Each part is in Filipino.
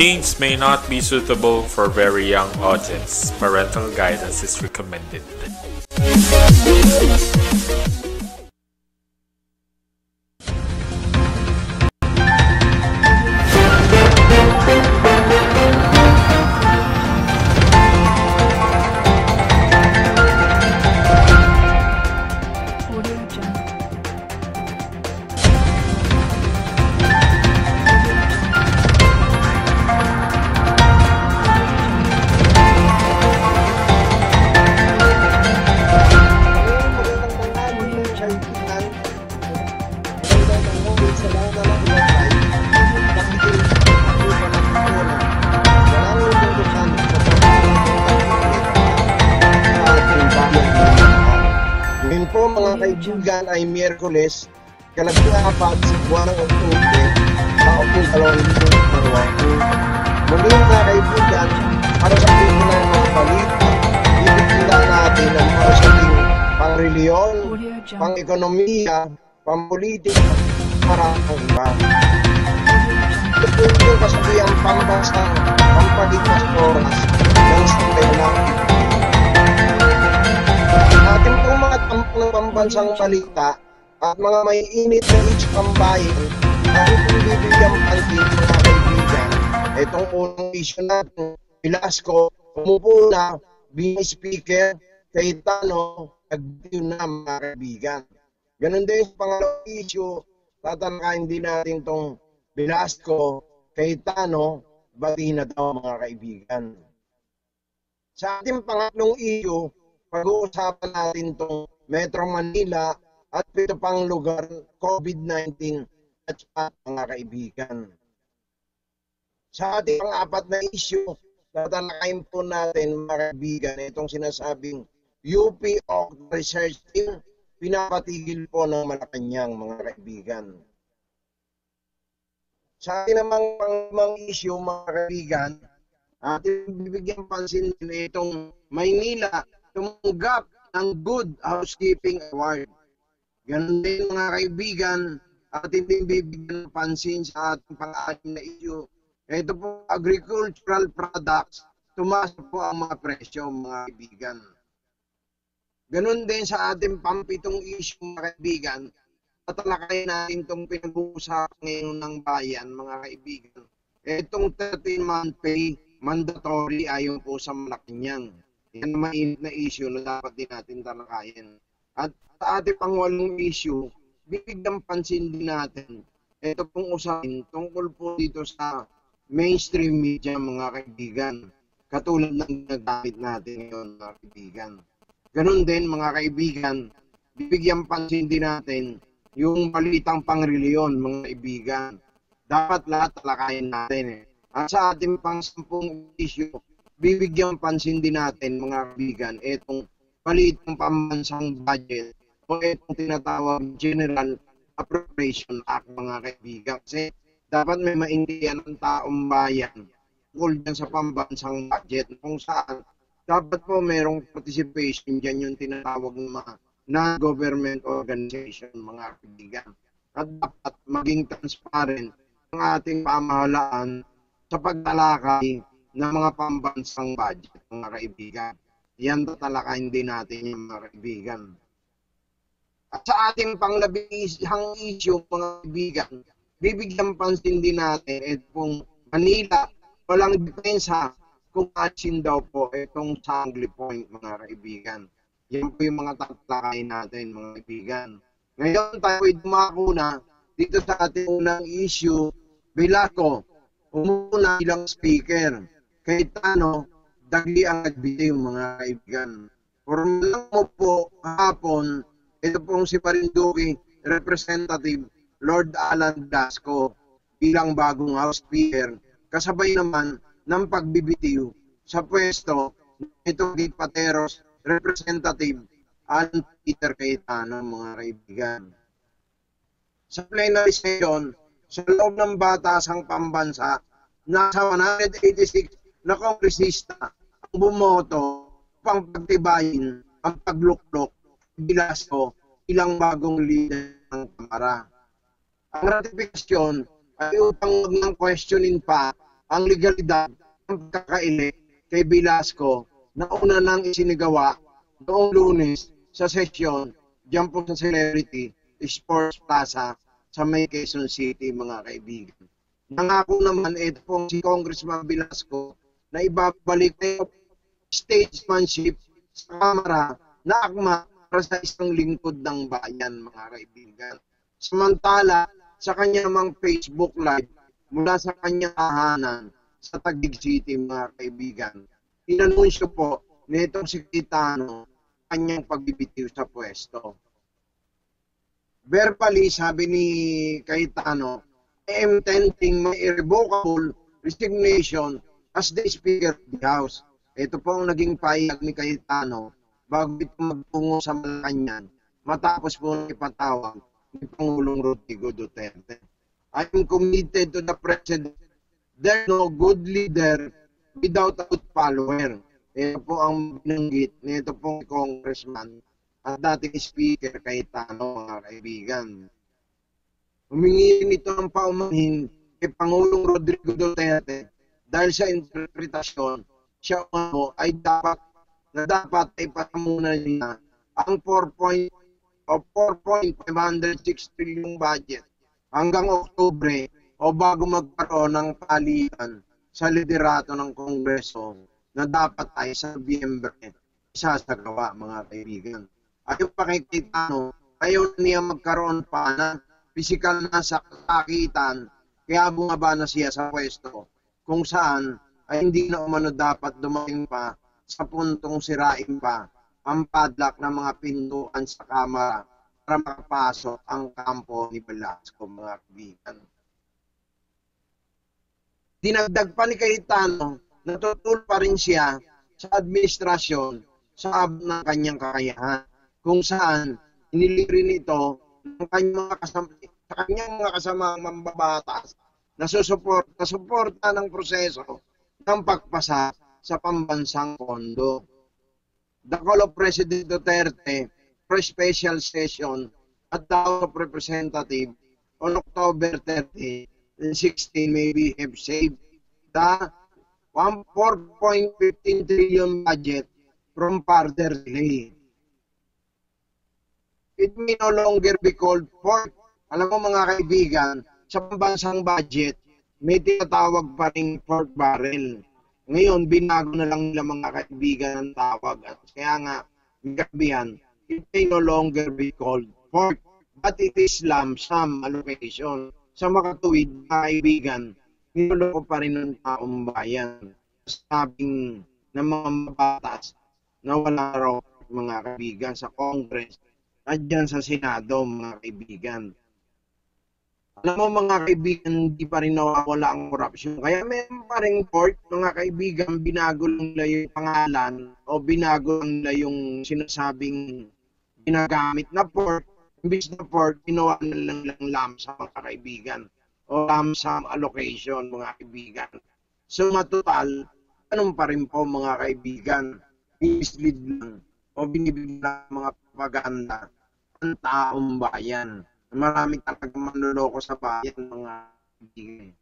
Scenes may not be suitable for very young audience. Parental guidance is recommended. Ng pambansang balita at mga may init na each pambayan ating pong bibigyan pansin mga kaibigan. Itong unang issue natin, Velasco, umupo na, being speaker, Cayetano, nag-view na mga kaibigan. Ganon din sa pangalawang issue, tatalakayin din natin itong Velasco, Cayetano, bati na daw mga kaibigan. Sa ating pangatlong issue, pag-uusapan natin itong Metro Manila at ito pang lugar COVID-19 at sa mga kaibigan. Sa ating pang-apat na issue, tatalakayin po natin mga kaibigan itong sinasabing UP of Research Team pinapatigil po ng Malacanang mga kaibigan. Sa ating namang pang issue mga kaibigan, ating bibigyan pansin din itong Maynila tumanggap ng Good Housekeeping Award. Ganun din mga kaibigan, ating din bibigyan ng pansin sa ating pang-anim na issue. Ito po, agricultural products, tumaas po ang mga presyo mga kaibigan. Ganun din sa ating pampitong issue mga kaibigan, tatalakayin natin itong pinag-uusapan ngayon ng bayan mga kaibigan. Itong 13-month pay mandatory ayon po sa Malacanang. Yan ang mainit na issue na dapat din natin talakayin. At sa ating pangwalong issue, bibigyan pansin din natin ito pong usapin tungkol po dito sa mainstream media mga kaibigan. Katulad ng ginagamit natin ngayon mga kaibigan. Ganun din mga kaibigan, bibigyan pansin din natin yung balitang pangreliyon mga kaibigan. Dapat lahat talakayin natin eh. At sa ating pang sampung issue, bibigyan pansin din natin mga kaibigan itong palitang pambansang budget o itong tinatawag General Appropriation Act mga kaibigan. Kasi dapat may maintindihan ng taong bayan tungkol dyan sa pambansang budget kung saan dapat po merong participation dyan yung tinatawag ng mga non-government organization mga kaibigan. At dapat maging transparent ang ating pamahalaan sa pagtalakay ng mga pambansang budget, mga kaibigan. Yan tatalakayin din natin yung mga kaibigan. At sa ating panglabihang issue, mga kaibigan, bibigyan pansin din natin itong Manila, walang depensa kung asin daw po itong Sangli Point, mga kaibigan. Yan po yung mga tatalakayin natin, mga kaibigan. Ngayon tayo ay dumako na dito sa ating unang issue, Bilaco, umuna bilang speaker. Cayetano, dagli ang nagbitiw mga kaibigan. Formal mo po kahapon, ito pong si Parinduki, Representative Lord Alan Blasco bilang bagong House Speaker, kasabay naman ng pagbibitiw sa pwesto nito ni Pateros Representative Alan Peter Cayetano mga kaibigan. Sa plenary session, sa loob ng batasang pambansa, nasa 186 na kongresista ang bumoto pang pagtibayin ang pagluklok Bilasco ilang bagong leader ng Kamara. Ang ratifikasyon ay upang huwag nang questionin pa ang legalidad ng pagkakaili kay Velasco na una nang isinigawa noong lunes sa sesyon dyan po sa Celebrity Sports Plaza sa May Quezon City mga kaibigan. Nangako naman ito pong si Congressman Velasco na ibabalik na statesmanship sa Kamara na akma para sa isang lingkod ng bayan mga kaibigan. Samantala, sa kanya namang Facebook Live mula sa kanyang tahanan sa Taguig City mga kaibigan, inanunsyo po nitong si Kitano kanyang pagbibitiw sa pwesto. Verbally, sabi ni Cayetano, I am tenting my irrevocable resignation as the Speaker of the House. Ito po ang naging payag ni Cayetano bago ito magtungo sa Malacanang matapos po ipatawag ni Pangulong Rodrigo Duterte. I am committed to the President. There's no good leader without a good follower. Ito po ang binanggit nito pong congressman at dating speaker kay Tano, mga kaibigan. Humingi nito ng paumanhin kay Pangulong Rodrigo Duterte dahil sa interpretasyon siya ano ay dapat na dapat ay patamunan niya ang 4 point o 4.506 trillion budget hanggang Oktubre o bago magkaroon ng palitan sa liderato ng Kongreso na dapat ay sa Biyembre isasagawa mga kaibigan. Ayon pa kay Kitano, ayaw niya magkaroon pa ng pisikal na sakitan kaya bumaba na siya sa pwesto kung saan ay hindi na umano dapat dumating pa sa puntong sirain pa ang padlock ng mga pintuan sa kamara para makapasok ang kampo ni Velasco mga kaibigan. Dinagdag pa ni Cayetano, natutul pa rin siya sa administrasyon sa abot ng kanyang kakayahan kung saan inilirin ito ng kanyang mga kasama, sa kanyang mga kasamang mambabatas na susuporta, suporta ng proseso ng pagpasa sa pambansang pondo. The call of President Duterte for special session at the House of Representatives on October 30 and 16 may be have saved the 4.15 trillion budget from further delay. It may no longer be called pork. Alam mo mga kaibigan, sa pambansang budget, may tinatawag pa rin pork barrel. Ngayon, binago na lang nila mga kaibigan ang tawag. At kaya nga, gabihan, it may no longer be called pork, but it is lump sum allocation. Sa makatuwid, mga kaibigan, niloloko pa rin ng taong bayan. Sabing ng mga mabatas na wala raw mga kaibigan sa Congress at dyan sa Senado, mga kaibigan. Alam mo mga kaibigan, hindi pa rin nawawala ang korupsyon. Kaya meron pa rin court, mga kaibigan, binago lang nila yung pangalan o binago lang nila yung sinasabing ginagamit na port. Imbis na port, ginawa na lang lang lamsa mga kaibigan o lamsam allocation mga kaibigan. So matutal, anong pa rin po mga kaibigan, mislead lang o binibigyan ng mga propaganda ang taong bayan. Marami talaga manloloko sa bayan mga kaibigan.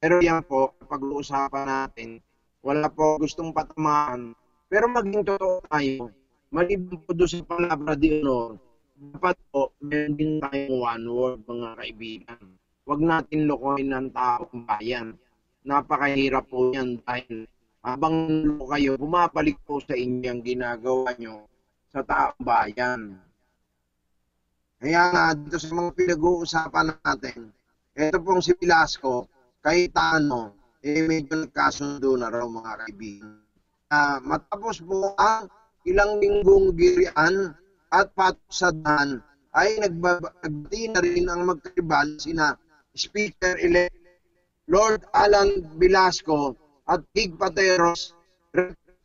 Pero yan po, pag-uusapan natin, wala po gustong patamaan. Pero maging totoo tayo, maliban po doon sa palabra di honor, dapat po, meron din tayong one word mga kaibigan. Huwag natin lokohin ng taong bayan. Napakahirap po yan dahil habang kayo, bumabalik po sa inyo ang ginagawa nyo sa taong bayan. Kaya nga, dito sa mga pinag-uusapan natin, ito pong si Velasco, kay Tano, eh medyo nagkasundo na raw mga kaibigan. Uh, matapos po ang ilang linggong girian at patusadan ay nagbabati na rin ang magkaribal sina Speaker-elect Lord Alan Velasco at Tig Pateros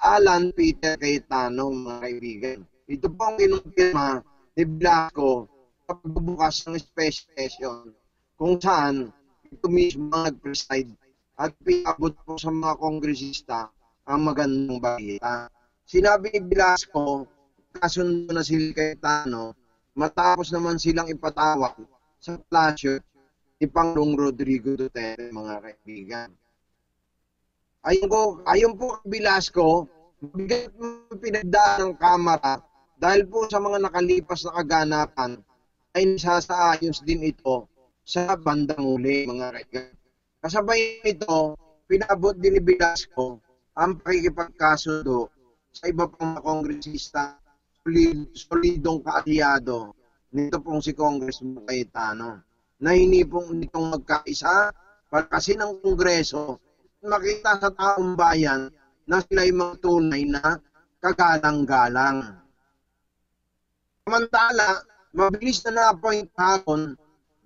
Alan Peter Cayetano, mga kaibigan. Ito po ang kinumpirma ni Velasco pagbubukas ng special session kung saan ito mismo nag-preside at pinabot po sa mga kongresista ang magandang balita. Sinabi ni Velasco, kasundo na sila kay Tano, matapos naman silang ipatawag sa plasyo ni Pangulong Rodrigo Duterte, mga kaibigan. Ayun, ko, ayun po Velasco, bigat pinagdaan ng kamera dahil po sa mga nakalipas na kaganapan ay nasasaayos din ito sa bandang uli, mga kaibigan. Kasabay nito, pinabot din ni Velasco ang pakikipagkasundo sa iba pang mga kongresista solid, solidong kaalyado nito pong si Congressman Cayetano na hindi pong nitong magkaisa palakasin ng Kongreso makita sa taong bayan na sila'y mga tunay na kagalang-galang. Samantala, mabilis na na-appoint hapon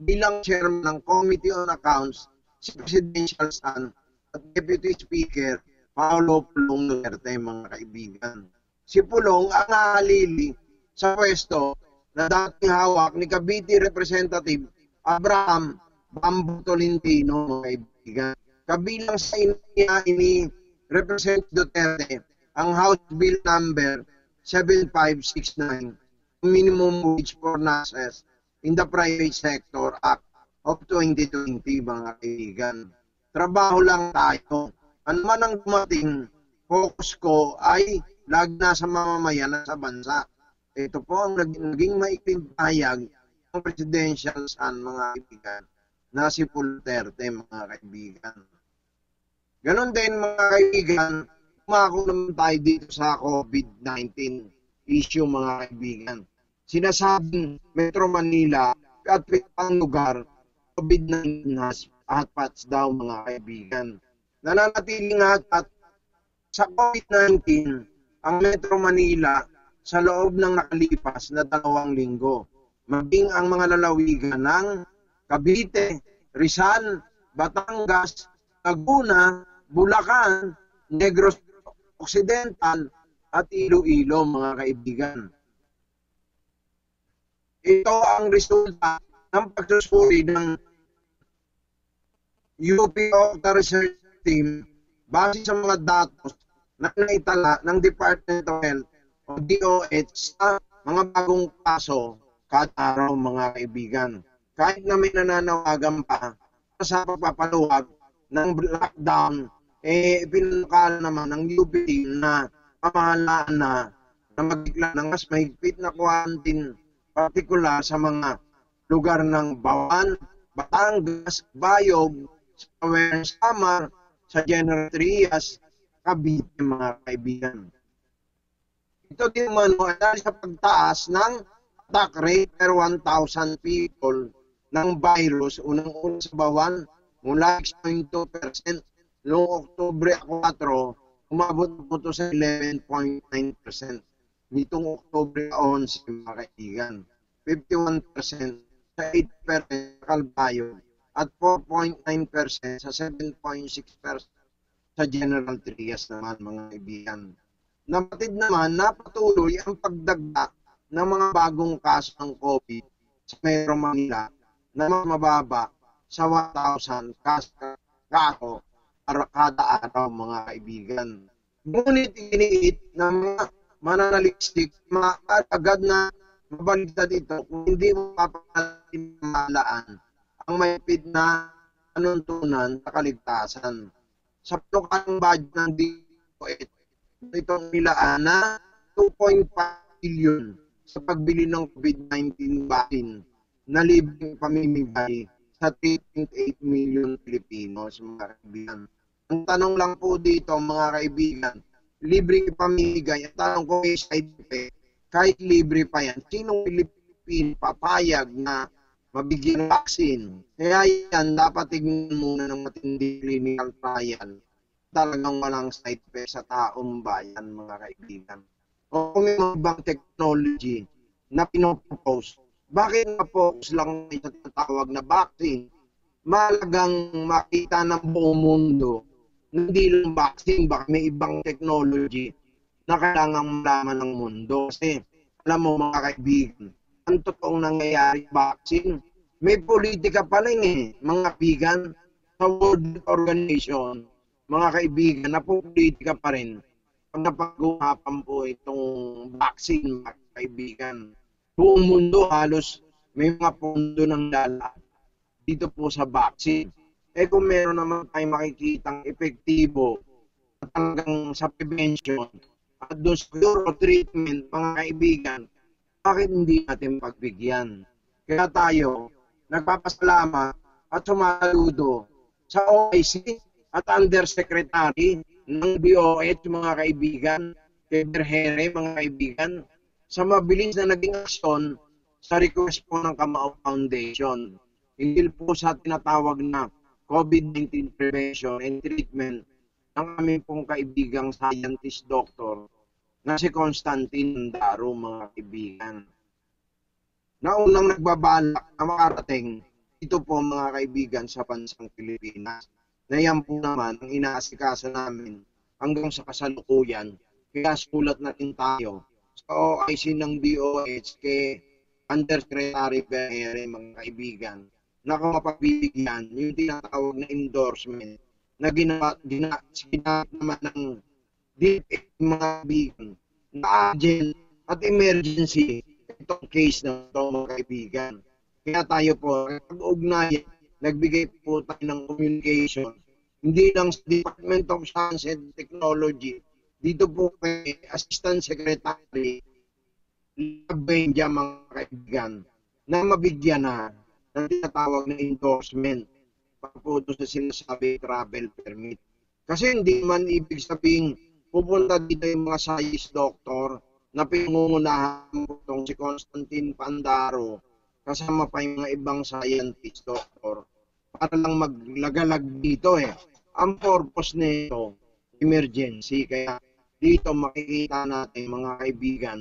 bilang chairman ng Committee on Accounts si Presidential Son at Deputy Speaker Paolo Pulong Duterte, mga kaibigan. Si Pulong ang halili sa pwesto na dating hawak ni Cavite Representative Abraham Bambo Tolentino, mga kaibigan. Kabilang sa iniya ini Represent Duterte ang House Bill number 7569, Minimum Wage for Nurses in the Private Sector Act of 2020, mga kaibigan. Trabaho lang tayo ano man ang dumating, focus ko ay lagi nasa mamamayan na sa bansa. Ito po ang naging maikling pahayag ng presidential son, mga kaibigan, na si Duterte, mga kaibigan. Ganon din, mga kaibigan, umako naman tayo dito sa COVID-19 issue, mga kaibigan. Sinasabing Metro Manila at ang lugar, COVID-19 has hotpots daw, mga kaibigan nananatiling at sa COVID-19 ang Metro Manila sa loob ng nakalipas na dalawang linggo. Maging ang mga lalawigan ng Cavite, Rizal, Batangas, Laguna, Bulacan, Negros Occidental at Iloilo mga kaibigan. Ito ang resulta ng pagsusuri ng UP Octa Research team base sa mga datos na naitala ng Department of Health o DOH sa mga bagong kaso kada araw mga kaibigan. Kahit na may nananawagan pa sa pagpapaluwag ng lockdown, eh pinakala naman ng UP na pamahalaan na na magigla ng mas mahigpit na quarantine partikular sa mga lugar ng Bawan, Batangas, Bayog, Awareness Samar, sa General Trias, Cavite, mga kaibigan. Ito din man ay sa pagtaas ng attack rate per 1,000 people ng virus. Unang-una sa bawan mula 6.2% noong Oktubre 4, umabot po ito sa 11.9% nitong Oktubre 11, mga kaibigan. 51% sa 8% Kalbayo at 4.9% sa 7.6% sa General Trias naman mga kaibigan. Napatid naman napatuloy ang pagdagda ng mga bagong kaso ng COVID sa Metro Manila na mababa sa 1,000 kaso para kada araw mga kaibigan. Ngunit iniit ng mga mananaliksik agad na mabaliktad ito kung hindi mo papamalaan ang mahigpit na anuntunan sa kaligtasan. Sa lokal budget ng DOH, itong nilaan na 2.5 billion sa pagbili ng COVID-19 vaccine na libreng pamimigay sa 3.8 million Pilipinos, mga kaibigan. Ang tanong lang po dito, mga kaibigan, libreng pamimigay, ang tanong ko is kahit libre pa yan, sinong Pilipino papayag na mabigyan ng vaccine. Kaya yan, dapat tignan muna ng matindi clinical trial. Talagang walang side effect sa taong bayan, mga kaibigan. O kung may ibang technology na pinopropose, bakit na-focus lang sa tatawag na vaccine? Malagang makita ng buong mundo hindi lang vaccine, baka may ibang technology na kailangang malaman ng mundo. Kasi, alam mo mga kaibigan, ang totoong nangyayari vaccine. May politika pa rin eh, mga kaibigan, sa World Organization, mga kaibigan, na politika pa rin pag napag-uhapan po itong vaccine, mga kaibigan. Buong mundo halos may mga pondo ng dala dito po sa vaccine. Eh kung meron naman tayong makikitang epektibo at talagang sa prevention at doon sa cure treatment, mga kaibigan, bakit hindi natin pagbigyan? Kaya tayo, nagpapasalamat at sumaludo sa OIC at Undersecretary ng DOH, mga kaibigan, kay Berhere, mga kaibigan, sa mabilis na naging aksyon sa request po ng Kamao Foundation. Hindi po sa tinatawag na COVID-19 prevention and treatment ng aming pong kaibigang scientist doctor na si Constantine Daro, mga kaibigan. Na unang nagbabalak na makarating ito po mga kaibigan sa bansang Pilipinas. Na yan po naman ang inaasikaso namin hanggang sa kasalukuyan. Kaya sulat natin tayo sa OIC ng DOH kay Undersecretary Behere, mga kaibigan, na kung mapagbibigyan yung tinatawag na endorsement na ginawa, gina, ginawa naman ng DFA mga kaibigan na urgent at emergency itong case na ito mga kaibigan. Kaya tayo po, pag-ugnayan, nagbigay po tayo ng communication, hindi lang sa Department of Science and Technology, dito po kay Assistant Secretary Benja mga kaibigan na mabigyan na ng tinatawag na endorsement para po doon sa sinasabi travel permit. Kasi hindi man ibig sabihin pupunta dito yung mga science doctor na pinungunahan po itong si Constantine Pandaro kasama pa yung mga ibang scientist doctor para lang maglagalag dito eh. Ang purpose nito, emergency. Kaya dito makikita natin mga kaibigan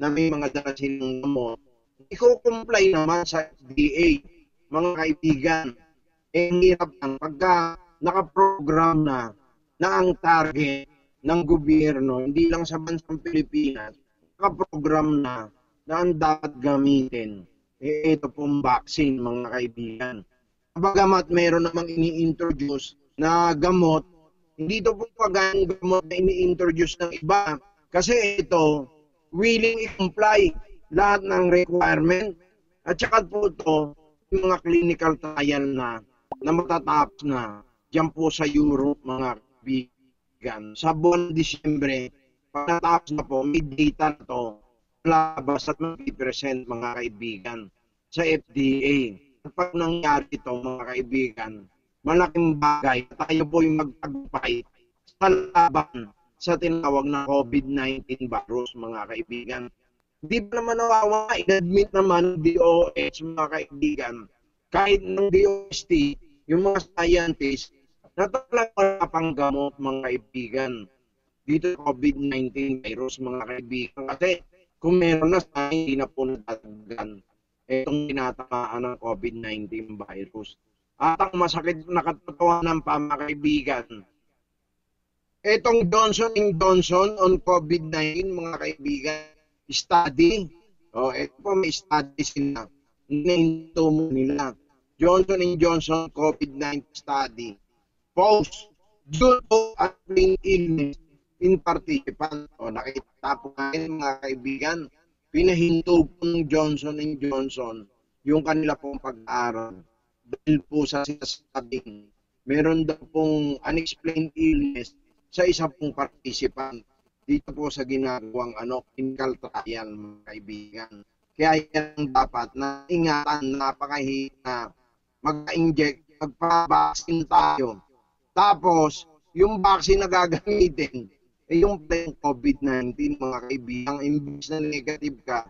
na may mga dala silang gamot. Iko-comply naman sa FDA, mga kaibigan. Eh, hirap lang pagka nakaprogram na na ang target ng gobyerno, hindi lang sa bansang Pilipinas, nakaprogram na na ang dapat gamitin. Eh, ito pong vaccine, mga kaibigan. Bagamat meron namang ini-introduce na gamot, hindi ito po pagayang gamot na ini-introduce ng iba. Kasi ito, willing i-comply lahat ng requirement. At saka po ito, yung mga clinical trial na, na matatapos na dyan po sa Europe, mga kaibigan. Sa buwan Disyembre, pag natapos na po, may data na to, labas at mag-present mga kaibigan sa FDA. At pag nangyari ito mga kaibigan, malaking bagay tayo po yung magtagumpay sa laban sa tinawag na COVID-19 virus mga kaibigan. Di ba naman nawawa, in-admit naman ng DOH mga kaibigan, kahit ng DOST, yung mga scientists, na talagang wala pang gamot mga kaibigan dito sa COVID-19 virus mga kaibigan. Kasi kung meron na sa hindi na po nadagdagan itong tinatamaan ng COVID-19 virus. At ang masakit na katotohanan pa mga kaibigan, itong Johnson Johnson on COVID-19 mga kaibigan, study, o oh, ito po may study sila, nahinto mo nila. Johnson Johnson COVID-19 study, post due to unknown illness in participant. O nakita po natin mga kaibigan, pinahinto po ng Johnson Johnson yung kanila pong pag-aaral. Dahil po sa sinasabing meron daw pong unexplained illness sa isa pong participant dito po sa ginagawang ano, clinical trial mga kaibigan. Kaya yan dapat na ingatan, napakahit na mag-inject, magpa-vaccine tayo. Tapos, yung vaccine na gagamitin, eh yung COVID-19 mga kaibigan, imbis na negative ka,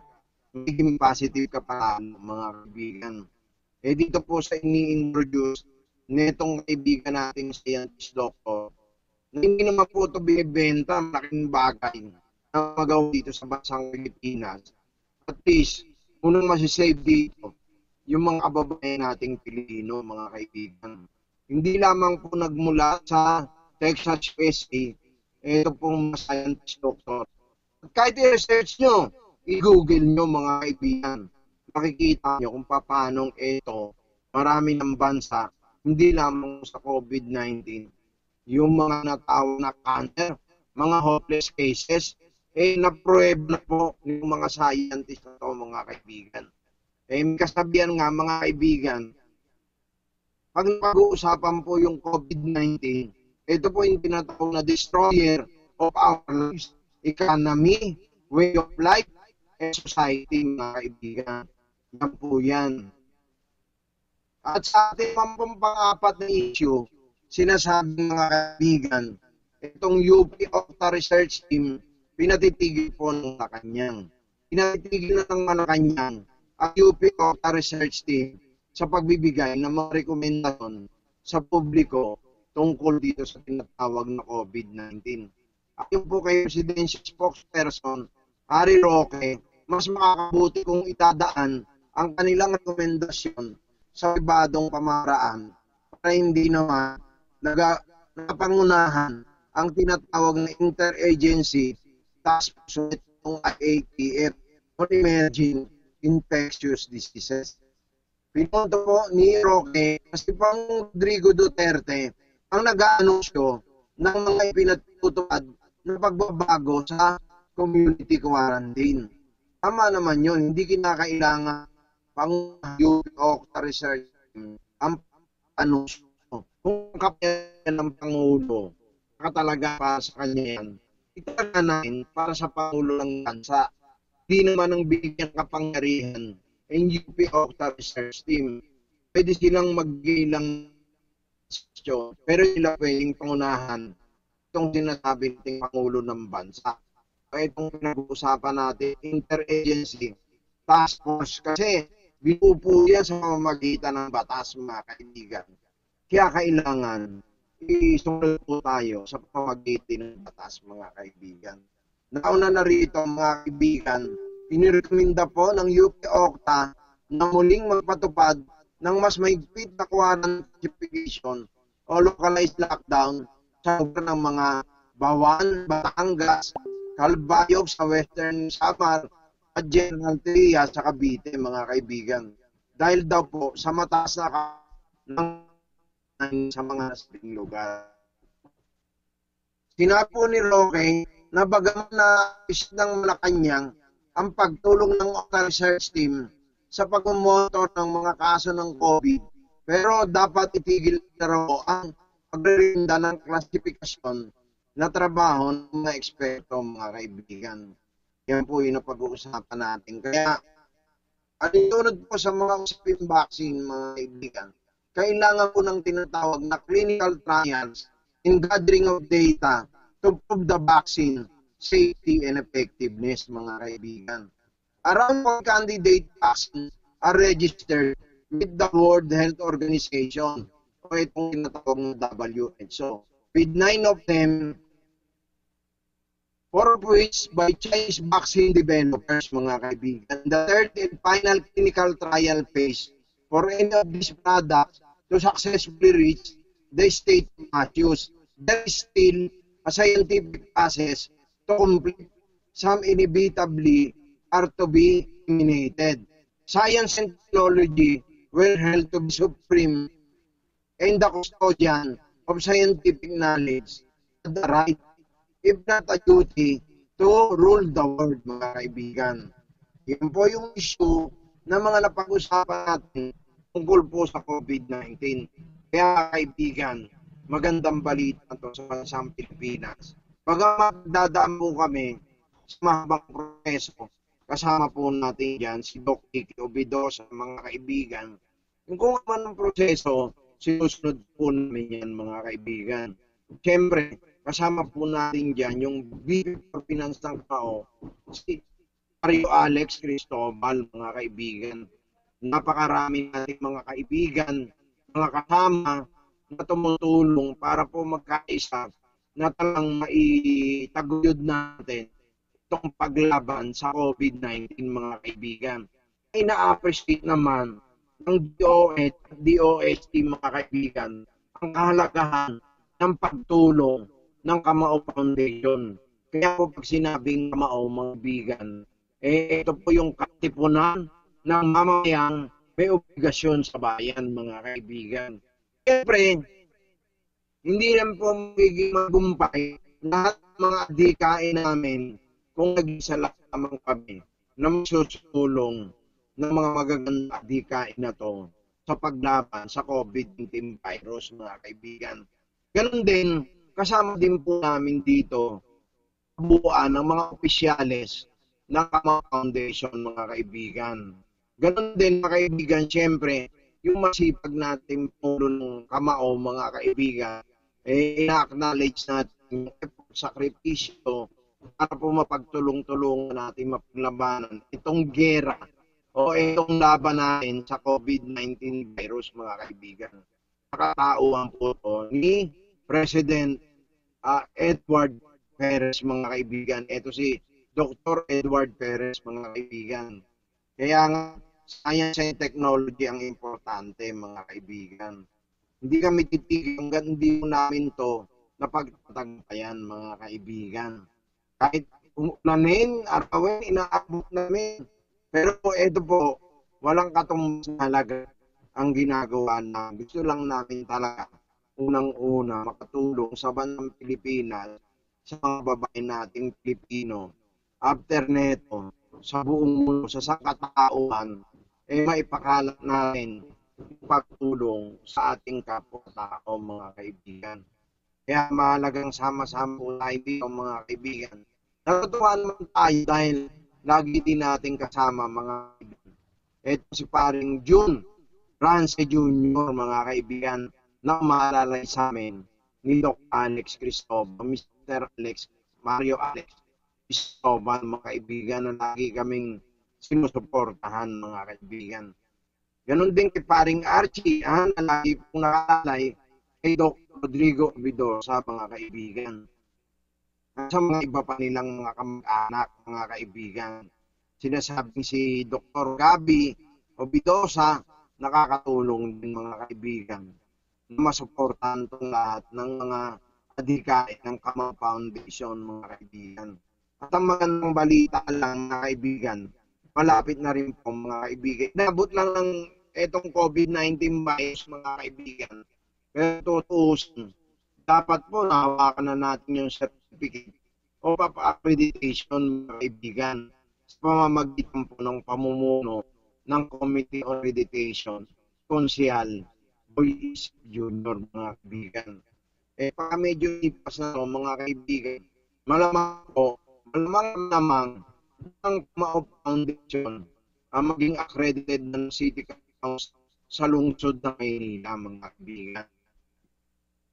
magiging positive ka pa mga kaibigan. Eh dito po sa ini-introduce netong kaibigan nating scientist doctor, na hindi naman po ito binibenta, malaking bagay na magawa dito sa bansang Pilipinas. At least, unang masisave dito, yung mga kababayan nating Pilipino, mga kaibigan. Hindi lamang po nagmula sa Texas, USA, ito pong scientist doctor. At kahit i-research nyo, i-google nyo mga kaibigan, makikita nyo kung paano ito, marami ng bansa, hindi lamang sa COVID-19, yung mga natawag na cancer, mga hopeless cases, eh na-probe na po ng mga scientists na to, mga kaibigan. Eh may kasabihan nga mga kaibigan, pag napag-uusapan po yung COVID-19, Ito po yung tinatawag na destroyer of our lives, economy, way of life, and society, mga kaibigan. Yan po yan. At sa ating pampang na issue, sinasabi mga kaibigan, itong UP Octa Research Team, pinatitigil po ng Malacanang. Pinatitigil na ng Malacanang ang UP Octa Research Team sa pagbibigay ng mga rekomendasyon sa publiko tungkol dito sa tinatawag na COVID-19. Ayon po kay Presidential Spokesperson, Harry Roque, mas makakabuti kung itadaan ang kanilang rekomendasyon sa ibadong pamaraan para hindi naman naga, napangunahan ang tinatawag na interagency task force ng IATF on emerging infectious diseases. Pinunto po ni Roque kasi pang Rodrigo Duterte ang nag-aanunsyo ng mga ipinatutupad na pagbabago sa community quarantine. Tama naman yun, hindi kinakailangan pang Octa Research ang anunsyo. Kung kapayan ng Pangulo, nakatalaga para sa kanya yan, italaga namin para sa Pangulo ng bansa. Hindi naman ang bigyan kapangyarihan ang UP Octa Research Team. Pwede silang mag-ilang pero sila pwedeng pangunahan itong sinasabi nating Pangulo ng Bansa. Itong pinag-uusapan natin, interagency task force kasi binupo yan sa pamamagitan ng batas mga kaibigan. Kaya kailangan isunod po tayo sa pamamagitan ng batas mga kaibigan. Nauna na rito mga kaibigan, inirekomenda po ng UP Octa na muling magpatupad ng mas mahigpit na quarantification o localized lockdown sa lugar ng mga Bawan, Batangas, Calbayog sa Western Samar at General Trias sa Cavite mga kaibigan. Dahil daw po sa mataas na ng sa mga nasabing lugar. Sinabi po ni Roque na bagaman na isip ng Malacanang ang pagtulong ng Octa Research Team sa pagmumotor ng mga kaso ng COVID, pero dapat itigil na raw ang pagrinda ng klasifikasyon na trabaho ng mga eksperto, mga kaibigan. Yan po yung napag-uusapan natin. Kaya, alintunod po sa mga usapin vaccine, mga kaibigan, kailangan po ng tinatawag na clinical trials in gathering of data to prove the vaccine safety and effectiveness, mga kaibigan. Around one candidate vaccine are registered with the World Health Organization o itong tinatawag ng WHO. With nine of them, four of which by Chinese vaccine developers, mga kaibigan. The third and final clinical trial phase for any of these products to successfully reach the state of Matthews. There is still a scientific process to complete. Some inevitably are to be eliminated. Science and technology were held to be supreme and the custodian of scientific knowledge the right, if not a duty, to rule the world, mga kaibigan. Yan po yung issue na mga napag-usapan natin tungkol po sa COVID-19. Kaya kaibigan, magandang balita to sa bansang Pilipinas. Bagamat dadaan po kami sa mahabang proseso, kasama po natin dyan si Doc Kiki Obido sa mga kaibigan. Kung ano ang proseso, sinusunod po namin yan mga kaibigan. Siyempre, kasama po natin dyan yung VP for Finance ng tao, si Mario Alex Cristobal, mga kaibigan. Napakarami nating mga kaibigan, mga kasama na tumutulong para po magkaisa na talang maitaguyod natin itong paglaban sa COVID-19 mga kaibigan. Ay na-appreciate naman ng DOH at DOST mga kaibigan ang kahalagahan ng pagtulong ng Kamao Foundation. Kaya po pag sinabing Kamao mga kaibigan, eh ito po yung katipunan ng mamayang may obligasyon sa bayan mga kaibigan. Siyempre, hindi lang po magiging magumpay lahat ng mga adikain namin kung nag-isa lamang kami na magsusulong ng mga magaganda adikain na to sa paglaban sa COVID-19 virus, mga kaibigan. Ganon din kasama din po namin dito buuan ng mga opisyales ng Kamao Foundation, mga kaibigan. Ganon din, mga kaibigan, siyempre, yung masipag nating pulo ng Kamao, mga kaibigan, eh, ina-acknowledge natin yung effort, sakripisyo para po mapagtulong-tulungan natin mapaglabanan itong gera o itong laban natin sa COVID-19 virus, mga kaibigan. Nakatauhan po to ni President ah, Edward Perez, mga kaibigan. Ito si Dr. Edward Perez, mga kaibigan. Kaya nga, science and technology ang importante, mga kaibigan. Hindi kami titigil hanggang hindi namin to napagtatagumpayan, mga kaibigan. Kahit umulanin, arawin, inaabot namin. Pero ito po, walang katumbas na halaga ang ginagawa na gusto lang namin talaga unang-una makatulong sa bansang Pilipinas sa mga babae nating Pilipino. After neto, sa buong mundo, sa sangkatauhan, eh maipakalat natin pagtulong sa ating kapwa-tao, mga kaibigan. Kaya mahalagang sama-sama po tayo mga kaibigan. Natutuwa naman tayo dahil lagi din natin kasama, mga kaibigan. Ito si paring June Rance Jr., mga kaibigan, na maalalay sa amin ni Doc Alex Cristobal, Mr. Alex, Mario Alex Cristobal, mga kaibigan na lagi kaming sinusuportahan, mga kaibigan. Ganon din kay paring Archie, na lagi pong nakalalay kay Doc Rodrigo Vidosa, mga kaibigan. At sa mga iba pa nilang mga kamag-anak, mga kaibigan. Sinasabing si Dr. Gabi Obidosa, nakakatulong din mga kaibigan na masuportahan itong lahat ng mga adhikay ng Kamao Foundation, mga kaibigan. At ang magandang balita lang, mga kaibigan, malapit na rin po, mga kaibigan. Nabot lang ng itong COVID-19 virus, mga kaibigan. Pero tutuusin, dapat po nahawakan na natin yung certificate o papa-accreditation, mga kaibigan, sa pamamagitan po ng pamumuno ng Committee on Accreditation, Konsyal, Boys Junior, mga kaibigan. Eh, pag medyo ipas na to, mga kaibigan, malamang po, malamang namang ang Kamao Foundation ang maging accredited ng City Council sa lungsod ng Maynila, mga kaibigan.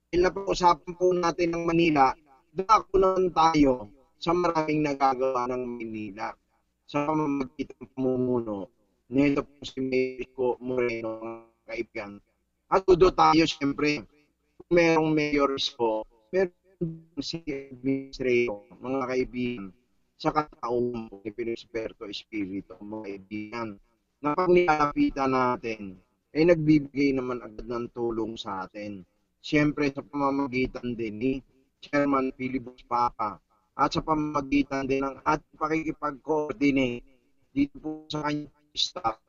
Dahil napag-usapan po natin ng Manila, dako naman tayo sa maraming nagagawa ng Manila sa pamamagitan ng pamumuno nito po si Mexico Moreno, mga kaibigan. At tudo tayo siyempre, kung merong mayors po, meron si administrator, mga kaibigan, sa kataong ni Pinisperto Espiritu, mga kaibigan, na pag nilalapitan natin, ay nagbibigay naman agad ng tulong sa atin. Siyempre sa pamamagitan din ni Chairman Philip Papa at sa pamamagitan din ng ating pakikipag-coordinate dito po sa kanyang staff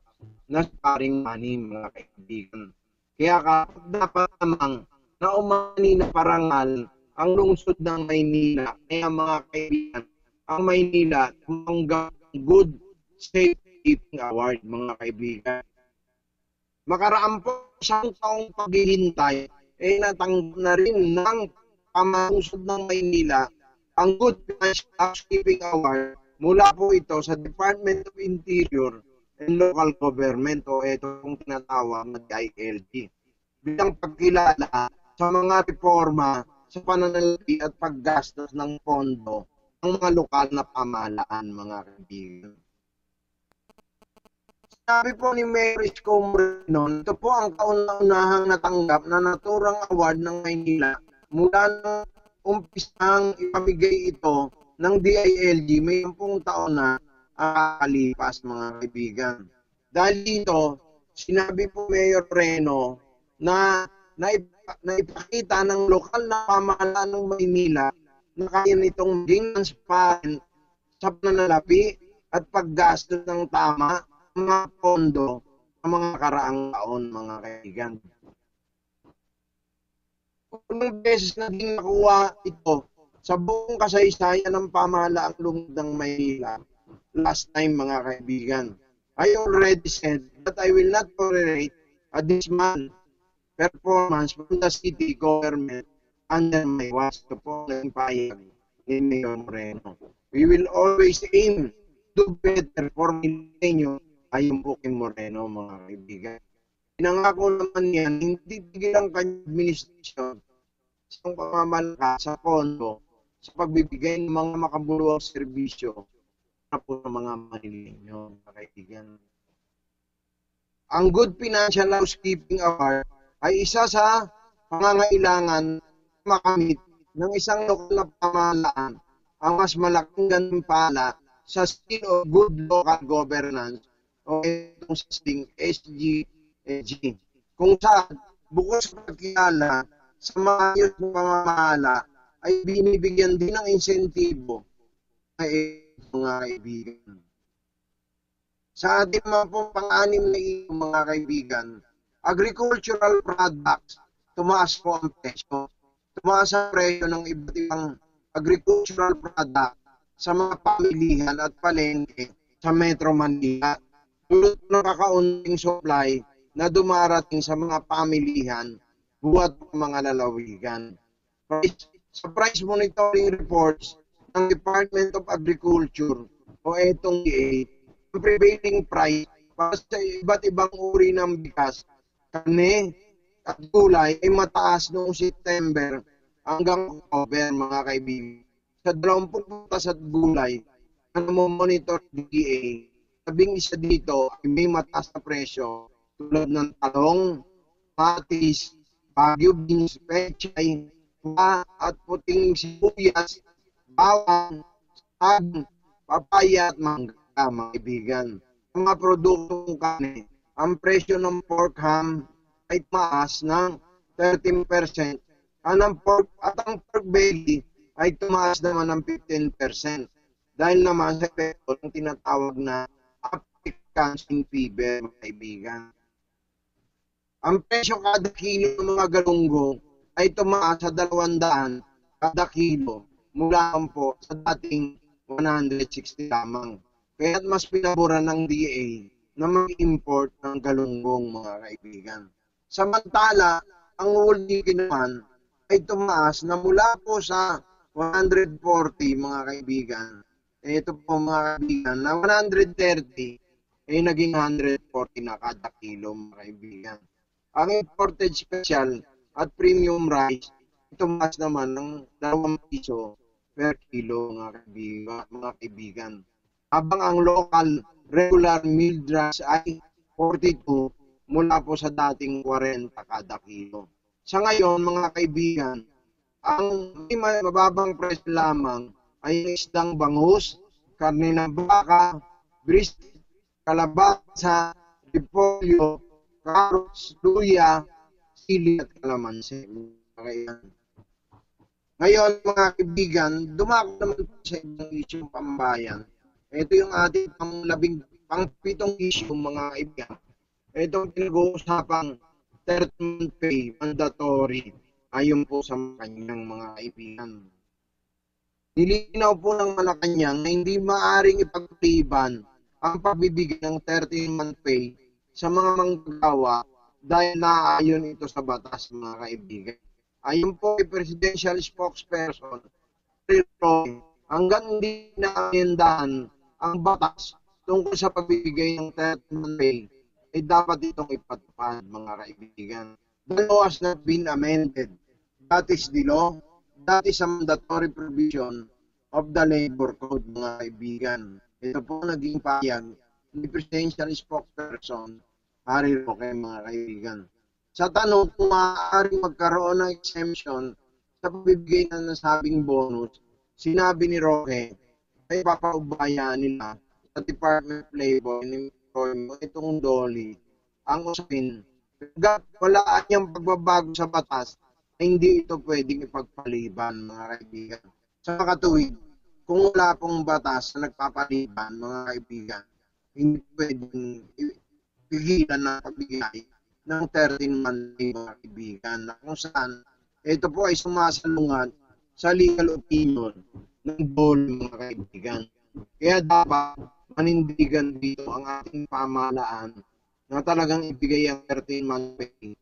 na paring money, mga kaibigan. Kaya kapag dapat namang na umani na parangal ang lungsod ng Maynila, kaya mga kaibigan, ang Maynila tumanggap ng Good Safekeeping Award, mga kaibigan. Makaraan po isang taong paghihintay, eh natanggap na rin ng pamamusod ng Maynila ang Good Housekeeping Award mula po ito sa Department of Interior and Local Government o ito yung tinatawag na DILG bilang pagkilala sa mga reforma sa pananalapi at paggastos ng pondo ng mga lokal na pamahalaan, mga kaibigan. Sabi po ni Mary Moreno, ito po ang kauna-unahang natanggap na naturang award ng Maynila mula nung umpisang ipamigay ito ng DILG may 10 taon na akalipas mga kaibigan. Dahil dito, sinabi po Mayor Reno na naipakita ng lokal na pamahalaan ng Maynila na kaya nitong maging transparent sa pananalapi at paggastos ng tama ng mga pondo sa mga karaang taon, mga kaibigan. Unang beses na din nakuha ito sa buong kasaysayan ng pamahalaang lungsod ng Maynila last time, mga kaibigan. I already said that I will not tolerate a dismal performance from the city government under my watch. Po ang naging payag ni Mayor Moreno. We will always aim to better for Milenyo. Ayon po kay Moreno, mga kaibigan. Pinangako naman yan, hindi tigil ang kanyang administrasyon sa pamamalakas sa pondo sa pagbibigay ng mga makabuluhang serbisyo para po ng mga Manilenyo, mga kaibigan. Ang Good Financial Housekeeping Award ay isa sa pangangailangan makamit ng isang lokal na pamahalaan ang mas malaking gantimpala sa skill of good local governance o itong sasting SGG. Kung saan, bukod sa pagkilala sa maayos na pamamahala, ay binibigyan din ng insentibo ay mga kaibigan. Sa ating mga pong pang-anim na iyo, mga kaibigan, agricultural products, tumaas po ang presyo. Tumaas ang presyo ng iba't ibang agricultural product sa mga pamilihan at palengke sa Metro Manila. Tulad ng kakaunting supply na dumarating sa mga pamilihan buhat ng mga lalawigan. Price, sa price monitoring reports ng Department of Agriculture o etong DA, ang prevailing price para sa iba't ibang uri ng bigas, kane at gulay ay mataas noong September hanggang October mga kaibigan. Sa 20 putas at gulay na monitor DA, sabing isa dito ay may mataas na presyo tulad ng talong, patis, bagyo beans, pechay, pa at puting sibuyas, bawang, saging, papaya at mangga mga kaibigan. Mga produktong kane, ang presyo ng pork ham ay tumaas ng 13%. Ang ang pork, at ang pork belly ay tumaas naman ng 15%. Dahil naman sa epekto ng tinatawag na African fever, mga kaibigan. Ang presyo kada kilo ng mga galunggong ay tumaas sa 200 kada kilo mula po sa dating 160 lamang. Kaya't mas pinabura ng DA na mag-import ng galunggong mga kaibigan. Samantala, ang wuliki naman ay tumaas na mula po sa 140 mga kaibigan. Ito po mga kaibigan, na 130 ay naging 140 na kada kilo mga kaibigan. Ang imported special at premium rice, tumaas naman ng 2 piso per kilo mga kaibigan. Mga kaibigan. Habang ang local regular meal rice ay 42 mula po sa dating 40 kada kilo. Sa ngayon, mga kaibigan, ang mababang presyo lamang ay isdang bangus, karne ng baka, brisket, kalabasa, repolyo, carrots, luya, sili at kalamansi. Ngayon, mga kaibigan, dumako naman po sa ibang isyong pambayan. Ito yung ating pang labing, pang pitong issue, mga kaibigan. Ito ang pinag-uusapang 13 pay mandatory ayon po sa kanyang mga kaibigan. Nilinaw po ng Malacanang na hindi maaring ipagpaliban ang pagbibigay ng 13-month pay sa mga manggagawa dahil naayon ito sa batas mga kaibigan. Ayon po kay Presidential Spokesperson, Roy, hanggang hindi na ang batas tungkol sa pagbibigay ng 13-month pay ay dapat itong ipatupad mga kaibigan. The law has not been amended. That is the law. That is a mandatory provision of the labor code mga kaibigan. Ito po naging payag ni Presidential Spokesperson Harry Roque mga kaibigan. Sa tanong kung maaaring magkaroon ng exemption sa pagbibigay ng nasabing bonus, sinabi ni Roque ay papaubaya nila sa Department of Labor and Employment itong Dolly ang usapin. Hanggat wala niyang pagbabago sa batas, hindi ito pwedeng ipagpaliban mga kaibigan. Sa makatuwid, kung wala pong batas na nagpapaliban mga kaibigan, hindi pwedeng pigilan na pagbigay ng 13 monthly mga kaibigan na kung saan ito po ay sumasalungat sa legal opinion ng Dolly mga kaibigan. Kaya dapat manindigan dito ang ating pamahalaan na talagang ibigay ang 13 month pay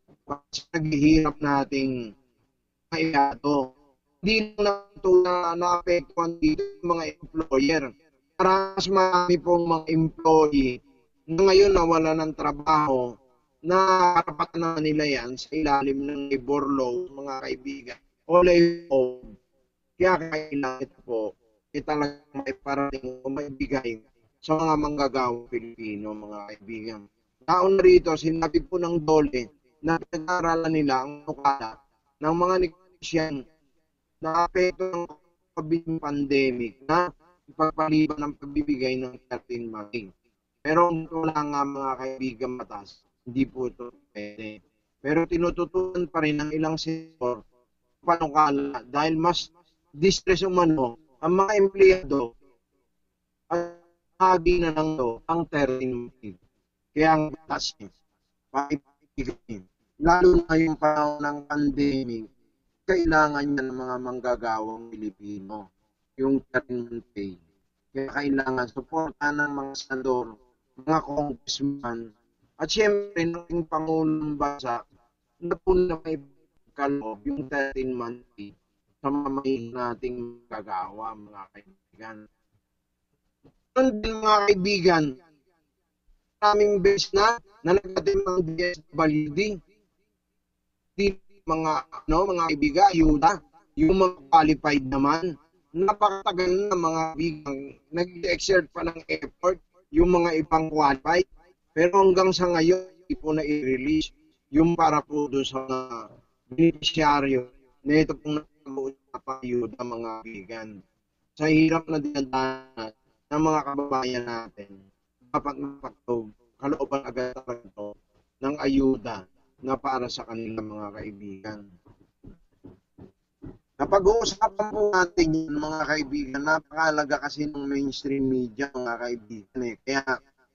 sa naghihirap nating empleyado. Hindi lang ito na naapektuhan dito yung mga employer. Para mas marami pong mga employee na ngayon nawala ng trabaho na karapatan na nila yan sa ilalim ng labor law, mga kaibigan, o labor. Kaya kailangan ito po, ay talagang maiparating o maibigay sa mga manggagawang Pilipino, mga kaibigan. Taon rito, sinabi po ng Dole na pinag-aaralan nila ang nukala ng mga negosyan na apekto ng COVID pandemic na ipagpaliban ng pagbibigay ng 13 money. Pero wala nga mga kaibigan matas, hindi po ito pwede. Pero tinututunan pa rin ng ilang sektor panukala dahil mas distress umano ang mga empleyado at hagi na lang to ang 13 money. Kaya ang batas niya, paibigin. Lalo na yung panahon ng pandemic, kailangan niya ng mga manggagawang Pilipino, yung 13 pay. Kaya kailangan suportahan ng mga senador, mga congressman, at siyempre ng Pangulong Bansa na po na may kaloob yung 13 month pay sa mamayin nating gagawa, mga kaibigan. Ganun din mga kaibigan, maraming beses na na nagdating ng DSWD, di mga ano mga kaibigan, ayuda, yung mga qualified naman, napakatagal na mga kaibigan, nag-exert pa ng effort yung mga ibang qualified, pero hanggang sa ngayon, hindi po na i-release yung para po doon sa mga beneficiaryo na ito pong nakauusapang ayuda mga kaibigan. Sa hirap na dinadaanan ng mga kababayan natin, dapat mapagtog kalooban agad talaga ng ayuda na para sa kanilang mga kaibigan. Napag-uusapan po natin yun mga kaibigan, napakalaga kasi ng mainstream media mga kaibigan eh. Kaya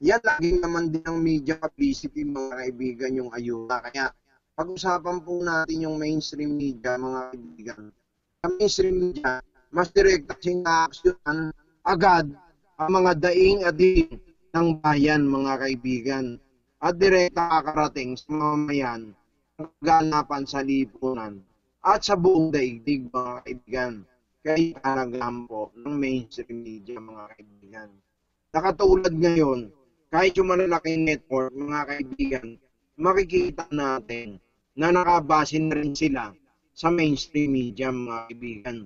yan lagi naman din ng media publicity mga kaibigan yung ayuda. Kaya pag-usapan po natin yung mainstream media mga kaibigan. Ang mainstream media, mas direkta sing na-aksyonan agad ang mga daing ading ng bayan mga kaibigan at direkta kakarating sa mamamayan ang kaganapan sa lipunan at sa buong daigdig mga kaibigan. Kaya kalagahan po ng mainstream media mga kaibigan. Nakatulad ngayon, kahit yung malalaking network mga kaibigan, makikita natin na nakabase na rin sila sa mainstream media mga kaibigan.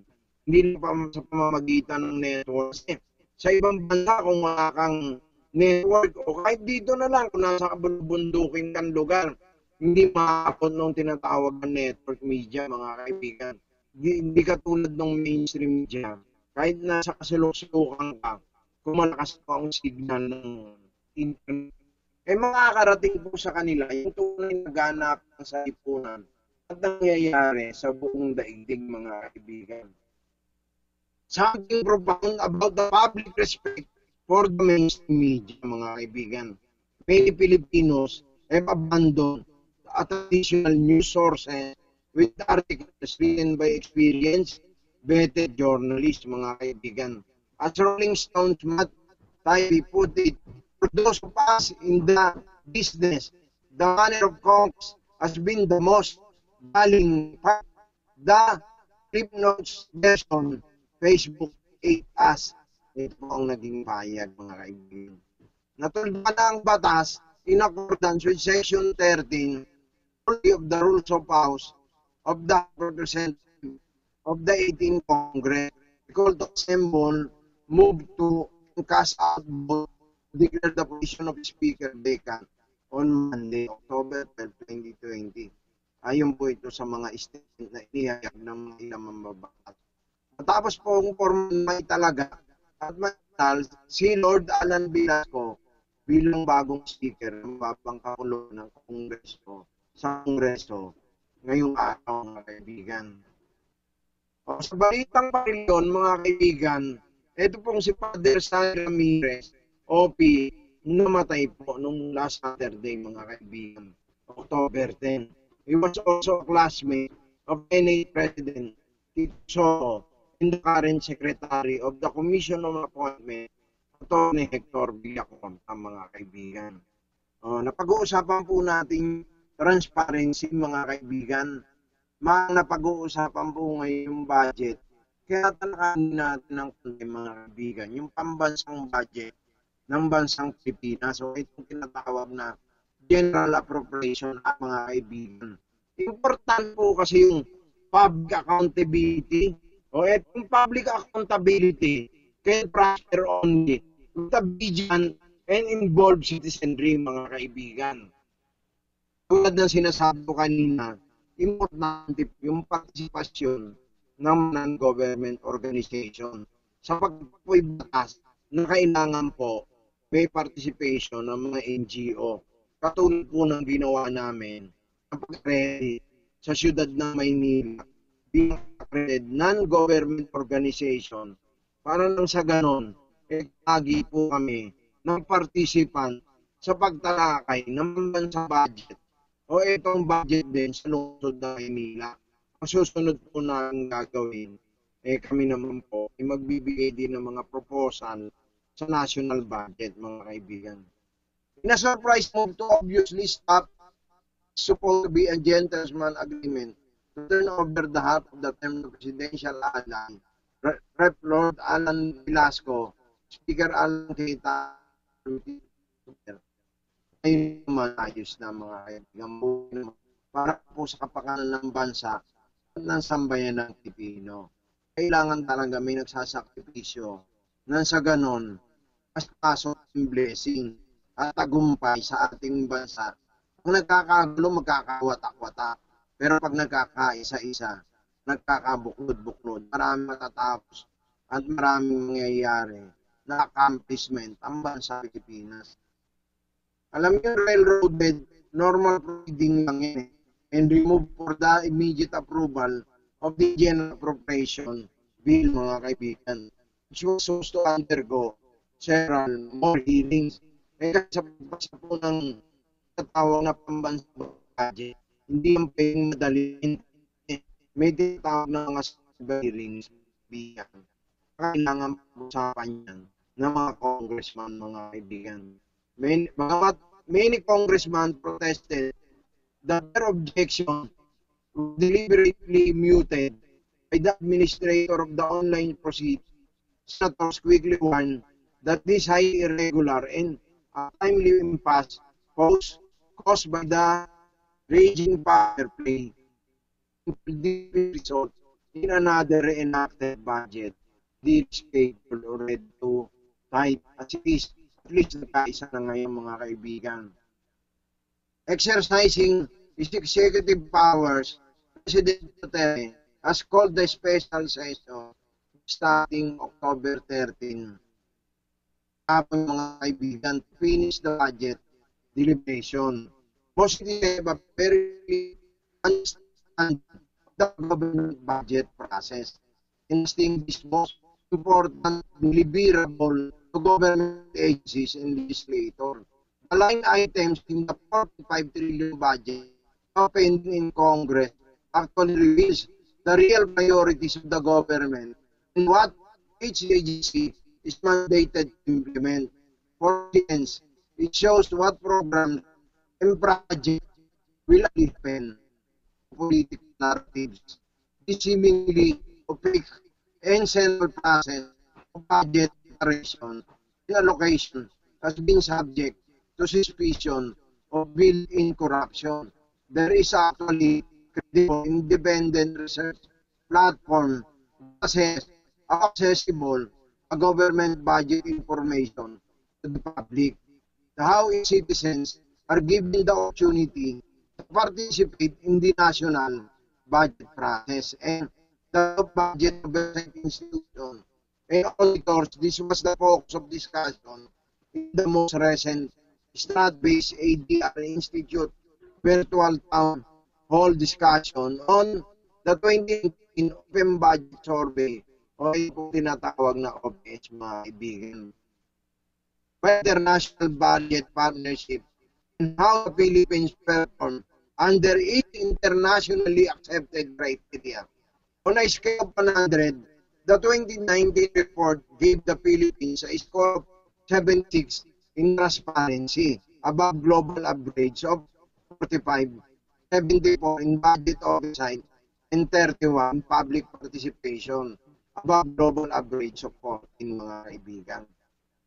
Hindi na pa sa pamamagitan ng networks. Eh, sa ibang bansa kung wala kang network o kahit dito na lang kung nasa kabundukin kang lugar, hindi maapot nung tinatawag na network media, mga kaibigan. Hindi, hindi katulad ng mainstream media. Kahit nasa kasulok-sulukan ka, kung malakas pa ang signal ng internet, eh makakarating po sa kanila yung tunay na ganap sa lipunan at nangyayari sa buong daigdig, mga kaibigan. Something profound about the public respect for the mainstream media, mga kaibigan. Many Filipinos have abandoned at additional news sources with articles written by experienced, vetted journalists, mga kaibigan. As Rolling Stones Matt Taibbi put it, for those of us in the business, the manner of Congress has been the most galing part. The Clip Notes version, Facebook 8 us. Ito po ang naging payag, mga kaibigan. Natulba na ang batas in accordance with Section 13 of the Rules of House of the Representative of the 18th Congress called to assemble, move to cast out vote, declare the position of Speaker vacant on Monday, October 12, 2020. Ayon po ito sa mga statement na inihayag ng mga ilang mambabatas. Matapos po ang formal talaga at matal si Lord Alan Velasco bilang bagong speaker ng babang kakulo ng Kongreso sa Kongreso ngayong araw mga kaibigan. O, sa balitang parilyon mga kaibigan, ito pong si Father San Ramirez, OP, namatay po nung last Saturday mga kaibigan, October 10. He was also a classmate of NA President Tito Soto and the current Secretary of the Commission on Appointment, Atty. Hector Villacon, ang mga kaibigan. Uh, napag-uusapan po natin transparency, mga kaibigan. mga napag-uusapan po ngayon yung budget, kaya talakanin natin ng konti mga kaibigan, yung pambansang budget ng bansang Pilipinas. So itong tinatawag na general appropriation at mga kaibigan. Important po kasi yung public accountability o itong public accountability can prosper only with a vigilant and involved citizenry mga kaibigan. Tulad ng sinasabi ko kanina, importante yung partisipasyon ng non-government organization sa pagpoy batas na kailangan po may participation ng mga NGO. Katulad po ng ginawa namin ang pag-credit sa siyudad ng Maynila bilang accredited non-government organization para lang sa ganon, eh, lagi po kami ng participant sa pagtalakay ng bansang budget o itong budget din sa lungsod ng Maynila. Ang susunod po namin gagawin, eh kami naman po, ay magbibigay din ng mga proposal sa national budget, mga kaibigan. In a surprise move to obviously stop supposed to be a gentleman agreement turn over the half of the term of presidential Re- Rep. Lord Alan Velasco, Speaker Alan Keita, ay naman ayos na mga kaibigan para po sa kapakanan ng bansa ng sambayan ng Pilipino. Kailangan talaga may nagsasakripisyo nang sa ganon mas pasok ang blessing at tagumpay sa ating bansa. Kung nagkakagulo, magkakawatak-watak. Pero pag nagkakaisa-isa, nagkakabuklod-buklod, marami matatapos at maraming mangyayari na accomplishment ang bansa Pilipinas. Alam niyo, railroaded, normal proceeding lang yan eh. And remove for the immediate approval of the General Appropriation Bill, mga kaibigan. Which was supposed to undergo several more hearings. Eh sa pagbasa po ng tatawag na pambansang budget, hindi yung pwedeng madaliin. Eh, may tinatawag na mga hearings. Biyan. Kailangan pag-usapan yan ng mga congressman, mga kaibigan. Many, mga, many congressmen protested that their objection deliberately muted by the administrator of the online proceed. Senators quickly warned that this high irregular and uh, timely impasse caused, caused by the raging power play result in another enacted budget the schedule already to type at least at least nagkaisa na ngayon mga kaibigan. Exercising his executive powers, President Duterte has called the special session starting October 13 hapon mga kaibigan finish the budget deliberation. Mostly have a very understand the government budget process. Instinct is most important deliverable to government agencies and legislators. The line items in the 45 trillion budget opened in Congress actually reveals the real priorities of the government and what each agency is mandated to implement. For instance, it shows what programs and projects will depend political narratives. This seemingly opaque and central process of budget preparation and allocation has been subject to suspicion of built-in corruption. There is actually credible independent research platform assess accessible a government budget information to the public. How its citizens are given the opportunity to participate in the national budget process and the budget oversight institution and auditors. This was the focus of discussion in the most recent Strat-based ADR Institute virtual town hall discussion on the 2018 Open Budget Survey o yung tinatawag na OPS mga kaibigan. International Budget Partnership and how the Philippines perform under each internationally accepted criteria. On a scale of 100, the 2019 report gave the Philippines a score of 76 in transparency, above global average of 45, 74 in budget oversight, and 31 public participation above global average of 14 mga kaibigan.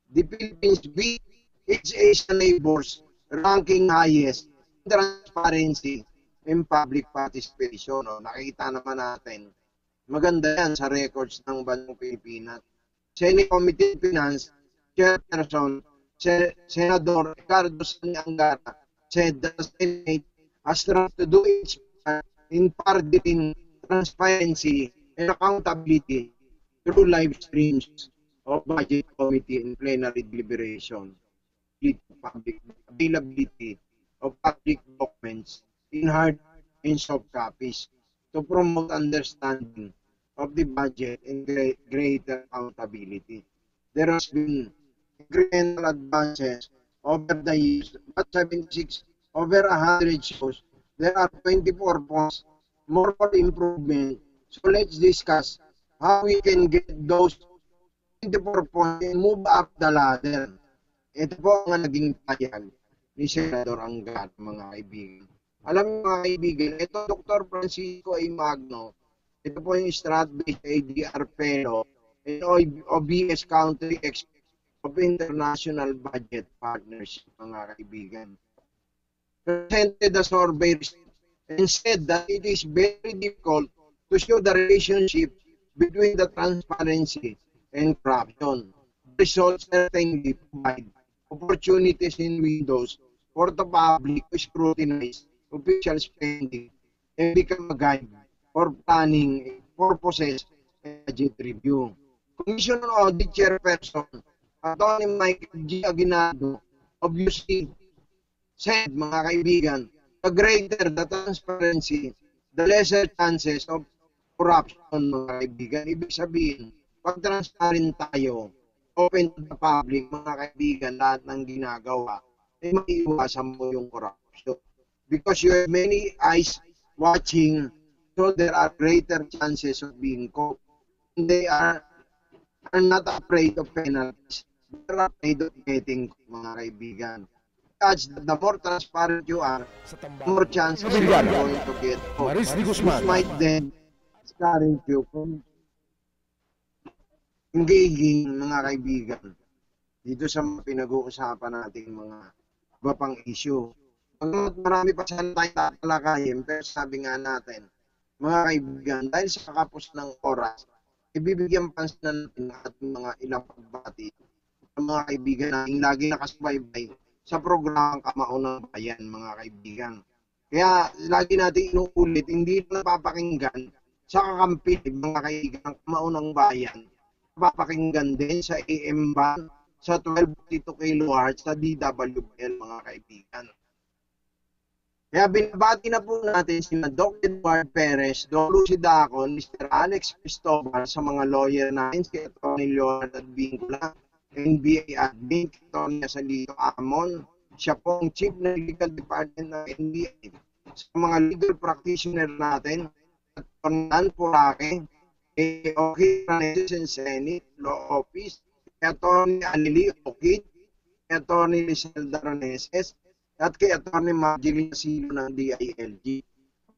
The Philippines beat its Asian neighbors ranking highest in transparency and public participation. O, nakita naman natin, maganda yan sa records ng Bansang Pilipinas. Senate Committee Finance, Chairperson, Sen- Senador Ricardo Sani Angara, said the Senate has tried to do its part in furthering transparency and accountability through live streams of budget committee and plenary deliberation, public availability of public documents in hard and soft copies to promote understanding of the budget and gre- greater accountability. There has been incremental advances over the years, but 76 over 100 shows there are 24 points more for improvement. So let's discuss how we can get those 24 points and move up the ladder. Ito po ang naging payag ni Senador Angat, mga kaibigan. Alam niyo mga kaibigan, ito Dr. Francisco A. Magno, ito po yung Strat-based ADR Fellow and OBS Country Expert of International Budget Partnership, mga kaibigan. Presented the survey and said that it is very difficult to show the relationship between the transparency and corruption. Results certainly provide opportunities and windows for the public to scrutinize official spending and become a guide for planning purposes and budget review. Commission on Audit Chairperson, Attorney Michael G. Aguinaldo, obviously said, mga kaibigan, the greater the transparency, the lesser chances of corruption, mga kaibigan. Ibig sabihin, pag transparent tayo, open to the public, mga kaibigan, lahat ng ginagawa, ay maiiwasan mo yung corruption. Because you have many eyes watching, so there are greater chances of being caught. And they are, are not afraid of penalties. They're afraid of getting caught, mga kaibigan. Judge, the more transparent you are, the more chances you are going to get caught. Which might then discourage you from engaging mga kaibigan dito sa pinag-uusapan nating mga iba pang issue. Pagkat marami pa sana tayong tatalakayin, pero sabi nga natin, mga kaibigan, dahil sa kakapos ng oras, ibibigyan pansin natin ang ating mga ilang pagbati ng mga kaibigan natin lagi nakasubaybay sa programang Kamao ng Bayan, mga kaibigan. Kaya lagi natin inuulit, hindi lang napapakinggan sa kakampi mga kaibigan ng Kamao ng Bayan, napapakinggan din sa AM band sa 1252 kHz sa DWL mga kaibigan. Kaya binabati na po natin si Doc Edward Perez, Doc Lucy Dacon, Mr. Alex Cristobal sa mga lawyer natin, si Atty. Leonard Advincula, NBA admin, Tony Salito Amon, siya po ang Chief ng Legal Department ng NBA. Sa mga legal practitioner natin, Atty. Nan Purake, kay Oki Raneses and Senate Law Office, kay Atty. Alili Okid, kay Atty. Liselda Raneses, at kay Atty. Marjorie Silo ng DILG.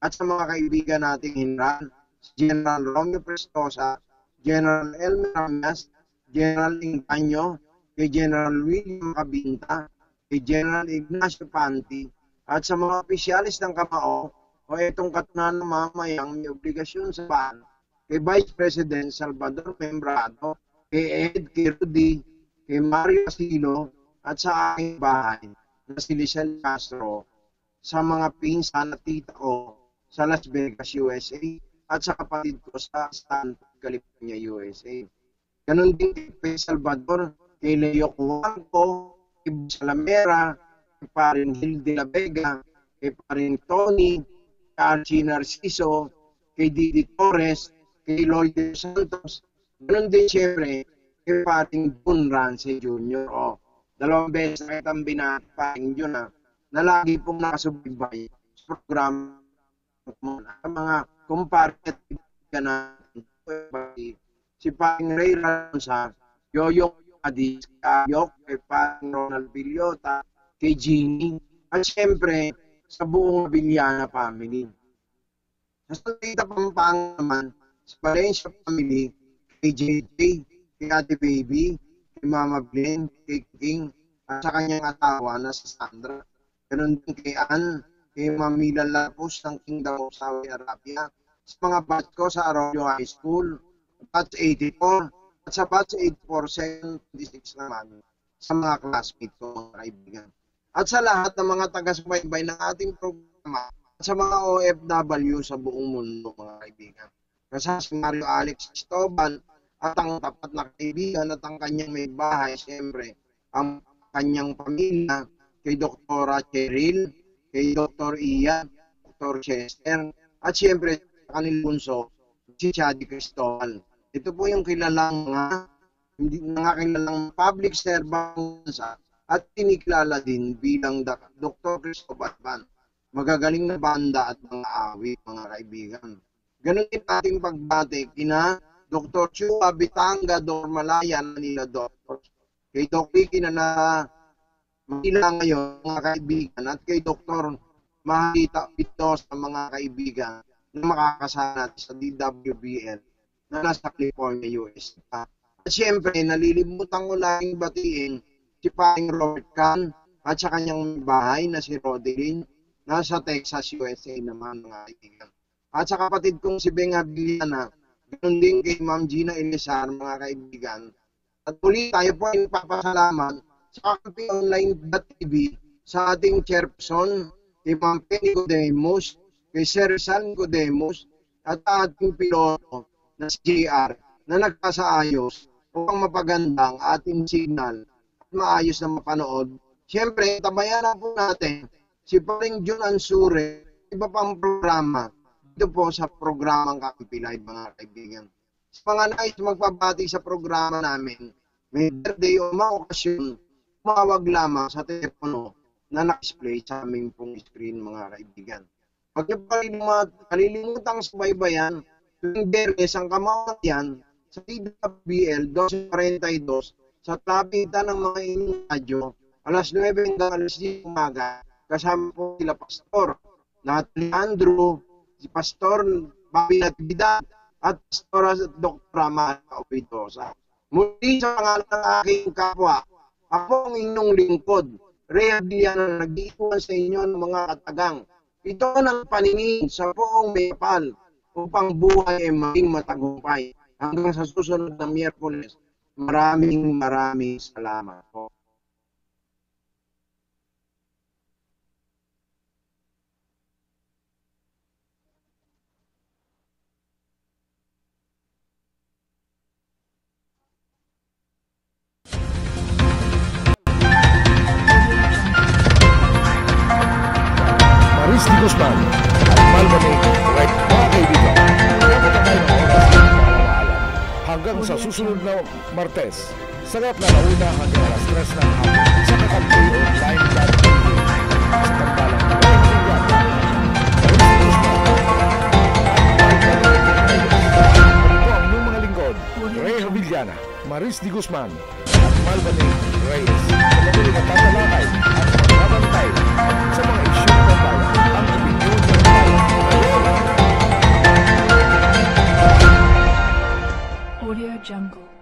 At sa mga kaibigan nating Hinran, General Romeo Prestosa, General Elmer Ramias, General Inganyo, kay General William Cabinta, kay General Ignacio Panti, at sa mga opisyalis ng Kamao, o itong katunan ng mamayang may obligasyon sa bahan, kay Vice President Salvador Membrado, kay Ed, kay Rudy, kay Mario Asilo, at sa aking bahay, na si Lizelle Castro, sa mga pinsan at tita ko sa Las Vegas, USA, at sa kapatid ko sa Stanford, California, USA. Ganon din kay Salvador, kay Leo Cuanco, kay Salamera, kay parin Gil de la Vega, kay parin Tony, kay Archie Narciso, kay Didi Torres, kay Lloyd Santos. Ganon din siyempre kay paring Jun Rance Jr. O, dalawang beses na kitang binati paring Jun na, na lagi pong nakasubaybay sa program na mga comparative natin si Pang Ray Ransa, Yoyo Adis, Yok, kay Pang Ronald Villota, kay Jeannie, at siyempre sa buong Villana family. Sa Tita Pampanga naman, sa Valencia family, kay JJ, kay Ate Baby, kay Mama Glenn, kay King, at sa kanyang asawa na si Sandra. Ganon din kay Ann, kay Mamila Lapus ng Kingdom of Saudi Arabia, sa mga batch ko sa Arroyo High School, batch 84, at sa batch 84, 76 naman, sa mga classmates ko, mga kaibigan. At sa lahat ng mga taga-subaybay ng ating programa, at sa mga OFW sa buong mundo, mga Kasi si Mario Alex Cristobal, at ang tapat na kaibigan at ang kanyang may bahay, siyempre, ang kanyang pamilya, kay Dr. Cheryl, kay Dr. Ian, Dr. Chester, at siyempre, kanilang bunso, si Chadi Cristobal. Ito po yung kilalang mga hindi mga kilalang public servant sa at tinikilala din bilang Dr. Cristobal Ban. Magagaling na banda at mga awit, mga kaibigan. Ganon din ating pagbate kina Dr. Chua Bitanga Dormalaya Manila Doctor. Kay Doc Ricky na na Manila ngayon, mga kaibigan, at kay Dr. Mahita Pito sa mga kaibigan na makakasama natin sa DWBL na nasa California, US. At siyempre, nalilimutan ko laging batiin si Paring Robert Kahn at sa kanyang bahay na si Rodelin nasa Texas, USA naman mga kaibigan. At sa kapatid kong si Beng Abiliana, ganoon din kay Ma'am Gina Elizar mga kaibigan. At muli tayo po ay papasalamat sa Kampi Online.tv sa ating chairperson, kay Ma'am Penny Godemos, kay Sir San Godemos, at ating piloto na si JR na nagpasaayos upang mapaganda ang ating signal at maayos na mapanood. Siyempre, tabayanan po natin si Paring Jun Ansure, iba pang programa dito po sa programang Kakampi Live mga kaibigan. Sa mga nais magpabati sa programa namin, may birthday o mga okasyon, tumawag lamang sa telepono na nakisplay sa aming pong screen mga kaibigan. Huwag niyo kalilimutan, kalilimutang subaybayan tuwing Bernes ang kamahatian sa TWBL 1242 sa tapitan ng mga inyong radyo alas 9 hanggang alas 10 umaga kasama po sila Pastor Natalie Andrew, si Pastor Bobby Natividad at Pastor Dr. Amanda Opitosa. Muli sa pangalan ng aking kapwa, ako ang inyong lingkod, Rhea Villana, nag-iwan sa inyo ng mga katagang. Ito ng paningin sa buong mayapal upang buhay ay maging matagumpay. Hanggang sa susunod na Miyerkules, maraming maraming salamat po. Susunod na Martes, sarap na nauna hanggang alas 3 ng hapon sa kakampi online.tv sa tambalang Maris Di Guzman. Ito ang inyong mga lingkod, Ray Havillana, Maris Di Guzman at Malvani Reyes. Patuloy na tatalakay at magbabantay sa mga isyu ng bayan. Ang opinyon ng bayan ngayon. Audio Jungle.